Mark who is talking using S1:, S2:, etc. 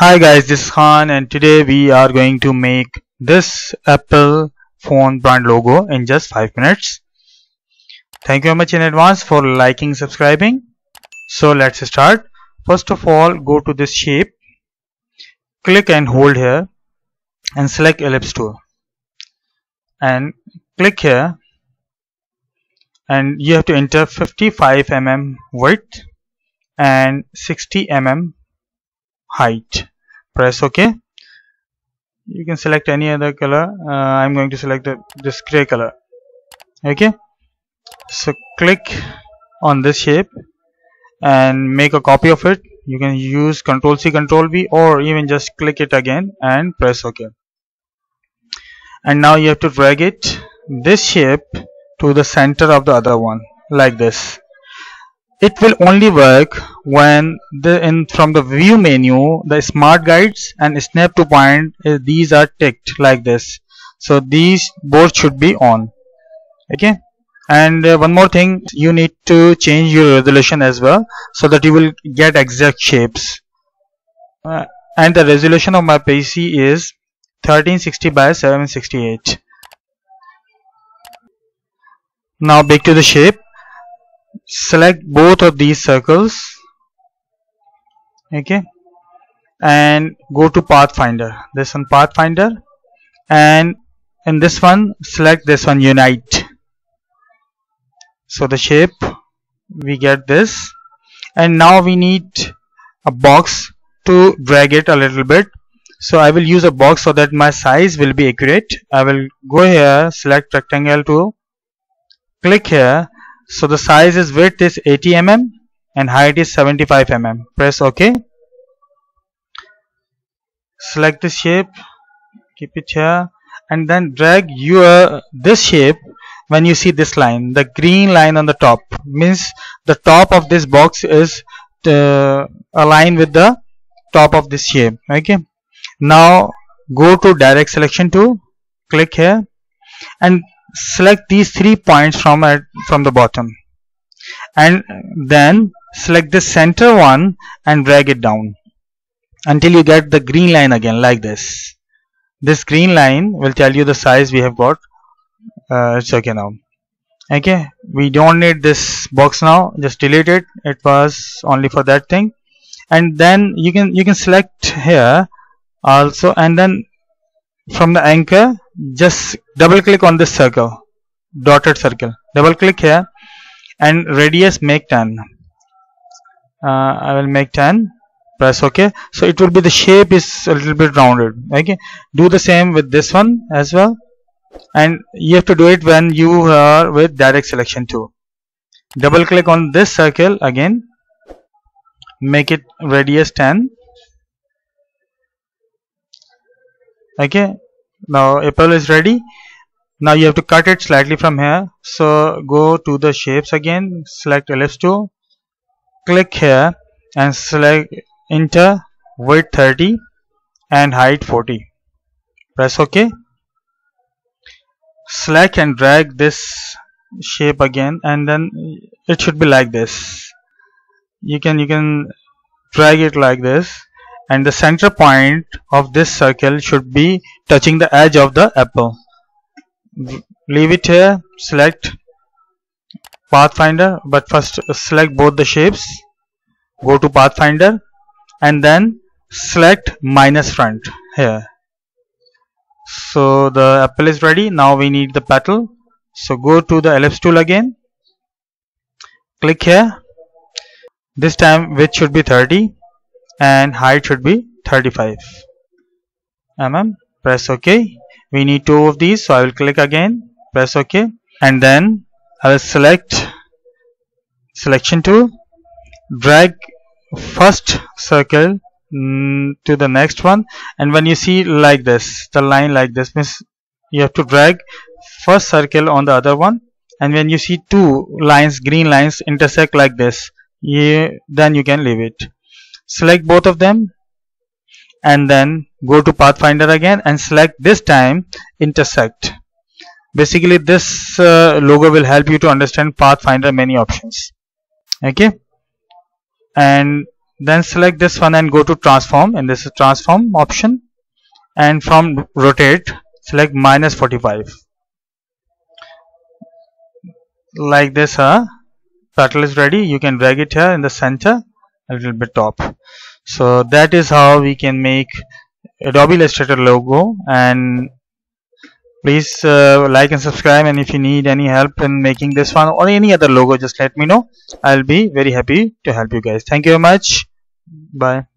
S1: Hi guys, this is Khan and today we are going to make this Apple phone brand logo in just 5 minutes. Thank you very much in advance for liking subscribing. So let's start. First of all go to this shape, click and hold here and select ellipse tool and click here and you have to enter 55 mm width and 60 mm height. Press ok you can select any other color. Uh, i'm going to select the, this gray color. Okay. So click on this shape and make a copy of it. You can use ctrl c ctrl v or even just click it again and press ok and now you have to drag it this shape to the center of the other one like this it will only work when the in from the view menu the smart guides and snap to point uh, these are ticked like this. So these both should be on. Okay? And uh, one more thing you need to change your resolution as well so that you will get exact shapes. Uh, and the resolution of my PC is 1360 by 768 now back to the shape select both of these circles okay and go to pathfinder. This one pathfinder and in this one select this one unite. So the shape we get this and now we need a box to drag it a little bit. So I will use a box so that my size will be accurate. I will go here select rectangle to click here so the size is width is 80 mm and height is 75 mm. Press OK. Select the shape, keep it here. And then drag your this shape when you see this line the green line on the top. Means the top of this box is uh, aligned with the top of this shape. Okay. Now go to direct selection tool. Click here. And select these three points from at, from the bottom. And then select the center one and drag it down until you get the green line again like this. This green line will tell you the size we have got. Uh, it's okay now. Okay? We don't need this box now. Just delete it. It was only for that thing. And then you can you can select here also. And then from the anchor just double click on this circle dotted circle. Double click here and radius make 10 uh, I will make 10 press ok so it will be the shape is a little bit rounded okay. Do the same with this one as well. And you have to do it when you are with direct selection too. Double click on this circle again. Make it radius 10 okay. Now apple is ready. Now you have to cut it slightly from here. So go to the shapes again. Select ellipse tool click here and select enter width 30 and height 40 press ok. Select and drag this shape again and then it should be like this. You can you can drag it like this and the center point of this circle should be touching the edge of the apple. Leave it here select pathfinder but first select both the shapes. Go to pathfinder and then select minus front here. So the apple is ready. Now we need the petal. So go to the ellipse tool again. Click here. This time width should be 30 and height should be 35 mm press ok. We need two of these so I will click again. Press ok. And then I will select selection tool drag first circle mm, to the next one. And when you see like this the line like this means you have to drag first circle on the other one. And when you see two lines green lines intersect like this you, then you can leave it select both of them and then go to pathfinder again and select this time intersect. Basically this uh, logo will help you to understand pathfinder many options. Okay? And then select this one and go to transform and this is transform option. And from rotate select minus 45 like this huh? Petal is ready. You can drag it here in the center a little bit top. So that is how we can make Adobe Illustrator logo. And please uh, like and subscribe. And if you need any help in making this one or any other logo just let me know. I'll be very happy to help you guys. Thank you very much. Bye